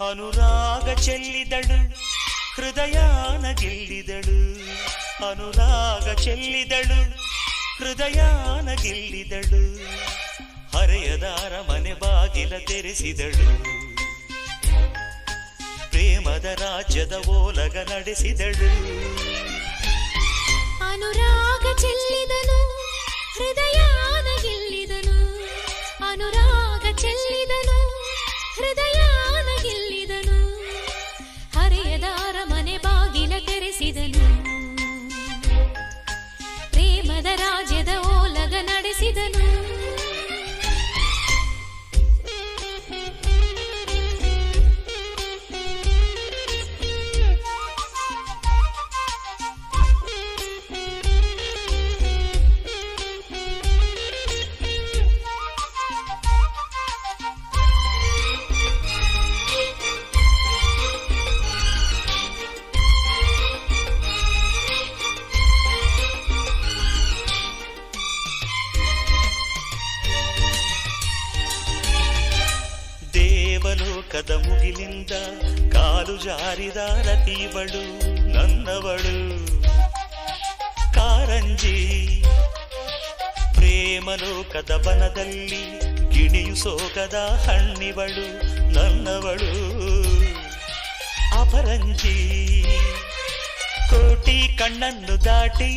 ಅನುರಾಗ ಚೆಲ್ಲಿದಳು ಹೃದಯಾನ ಗೆಲ್ಲಿದಳು ಅನುರಾಗ ಚೆಲ್ಲಿದಳು. ಹೃದಯಾನ ಗೆಲ್ಲಿದಳು ಹರೆಯದಾರ ಮನೆ ಬಾಗಿಲ ತೆರೆಸಿದಳು. ಪ್ರೇಮದ ರಾಜ್ಯದ ಓಲಗ ನಡೆಸಿದಳು. ಅನುರಾಗ ಚೆಲ್ಲಿದಳು ಹೃದಯಾನ ಮುಗಿಲಿಂದ ಕಾಲು ಜಾರಿದ ರತಿವಳು ನನ್ನವಳು. ಕಾರಂಜಿ, ಪ್ರೇಮಲೋಕದ ಬನದಲ್ಲಿ ಗಿಣಿಯು ಸೋಗದ ಹಣ್ಣಿವಳು ನನ್ನವಳು. ಅಪರಂಜಿ, ಕೋಟಿ ಕಣ್ಣನ್ನು ದಾಟಿ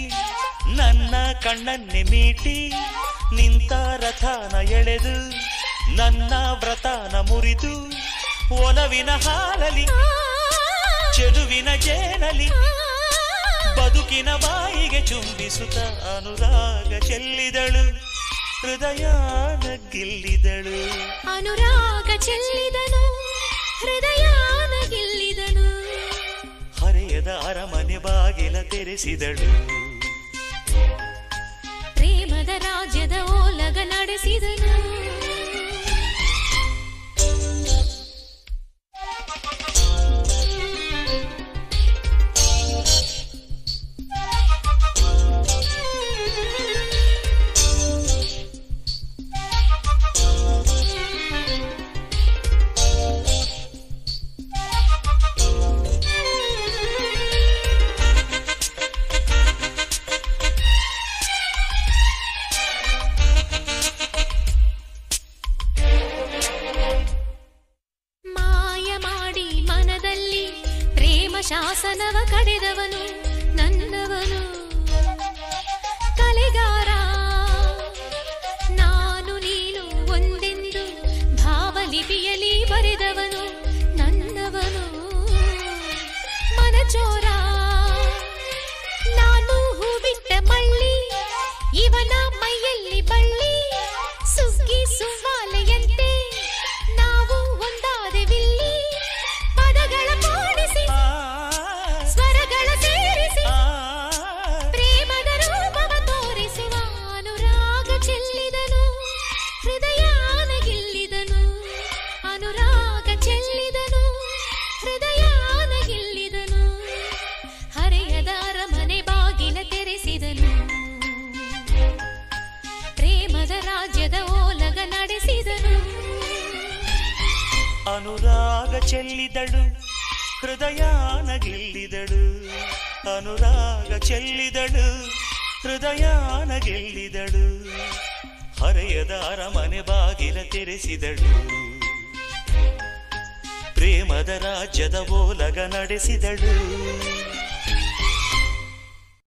ನನ್ನ ಕಣ್ಣನ್ನೆ ಮೀಟಿ ನಿಂತ ರಥಾನ ಎಳೆದು ನನ್ನ ವ್ರತನ ಮುರಿದು ಒಲವಿನ ಹಾಲಲಿ ಚೆಡುವಿನ ಜೇನಲಿ ಬದುಕಿನ ಬಾಯಿಗೆ ಚುಂಬಿಸುತ್ತ ಅನುರಾಗ ಚೆಲ್ಲಿದಳು ಹೃದಯಾನ ಗೆಲ್ಲಿದಳು ಅನುರಾಗ ಚೆಲ್ಲಿದನು ಹೃದಯಾನ ಗಿಲ್ಲಿದಳು ಹರೆಯದ ಅರಮನೆ ಬಾಗಿಲ ತೆರೆಸಿದಳು. ಪ್ರೇಮ ಕಡಿದವನು ನನ್ನವನು. ಕಲೆಗಾರ ನಾನು ನೀನು ಒಂದೆಂದು ಭಾವಲಿಪಿಯಲಿ ಬರೆದವನು. ಅನುರಾಗ ಚೆಲ್ಲಿದಳು, ಹೃದಯಾನ ಗೆಲ್ಲಿದಳು. ಅನುರಾಗ ಚೆಲ್ಲಿದಳು, ಹೃದಯಾನ ಗೆಲ್ಲಿದಳು. ಹರೆಯದ ಅರಮನೆ ಬಾಗಿಲ ತೆರೆಸಿದಳು. ಪ್ರೇಮದ ರಾಜ್ಯದ ಓಲಗ ನಡೆಸಿದಳು.